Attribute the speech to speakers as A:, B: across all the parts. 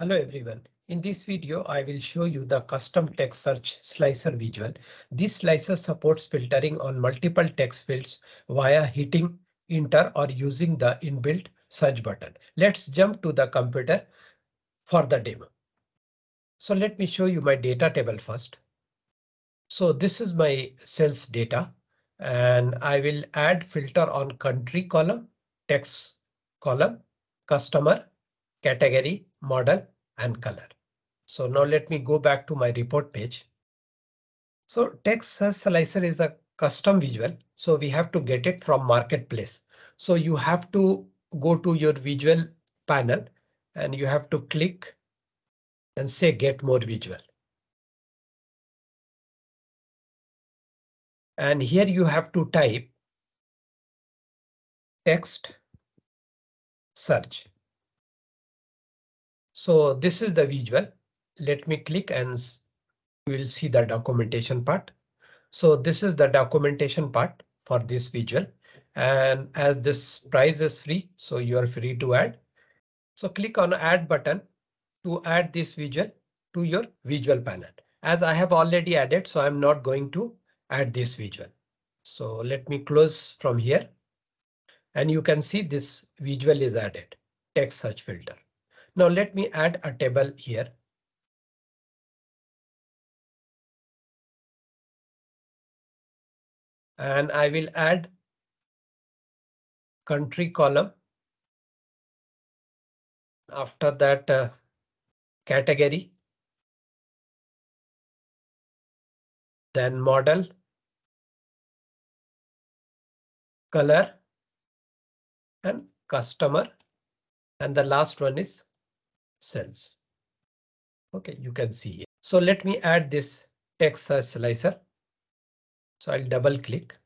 A: Hello everyone. In this video, I will show you the custom text search slicer visual. This slicer supports filtering on multiple text fields via hitting enter or using the inbuilt search button. Let's jump to the computer for the demo. So let me show you my data table first. So this is my sales data and I will add filter on country column, text column, customer, category, model and color. So now let me go back to my report page. So text slicer is a custom visual. So we have to get it from marketplace. So you have to go to your visual panel and you have to click and say get more visual. And here you have to type text search. So this is the visual. Let me click and we'll see the documentation part. So this is the documentation part for this visual. And as this price is free, so you are free to add. So click on add button to add this visual to your visual panel. As I have already added, so I'm not going to add this visual. So let me close from here. And you can see this visual is added text search filter. Now let me add a table here. And I will add country column. After that uh, category. Then model. Color. And customer. And the last one is cells. OK, you can see it. So let me add this text slicer. So I'll double click.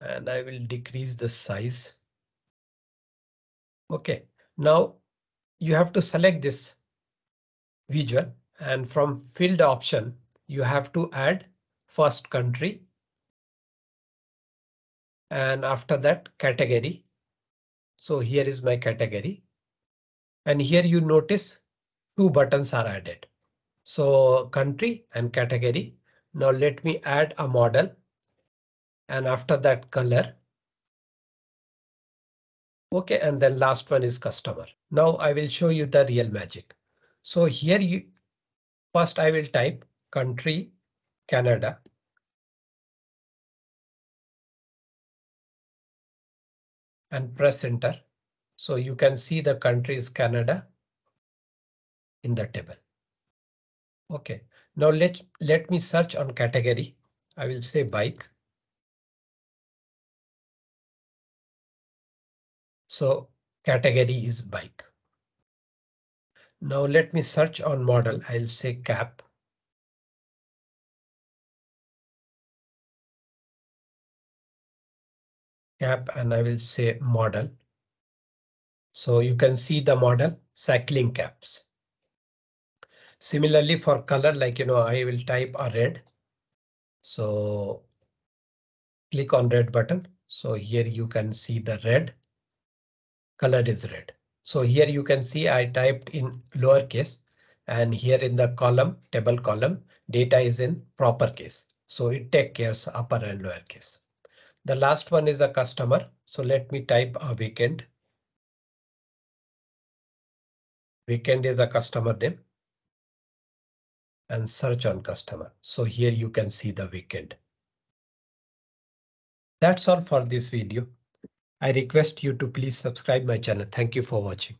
A: And I will decrease the size. OK, now you have to select this visual and from field option, you have to add first country. And after that category. So here is my category. And here you notice two buttons are added. So country and category. Now let me add a model. And after that color. OK, and then last one is customer. Now I will show you the real magic. So here you first I will type country Canada. And press enter. So you can see the country is Canada in the table. OK, now let, let me search on category. I will say bike. So category is bike. Now let me search on model. I'll say cap. Cap and I will say model. So you can see the model cycling caps. Similarly for color, like, you know, I will type a red. So click on red button. So here you can see the red color is red. So here you can see I typed in lowercase and here in the column table column data is in proper case. So it take cares upper and lower case. The last one is a customer. So let me type a weekend. Weekend is a customer name. And search on customer. So here you can see the weekend. That's all for this video. I request you to please subscribe my channel. Thank you for watching.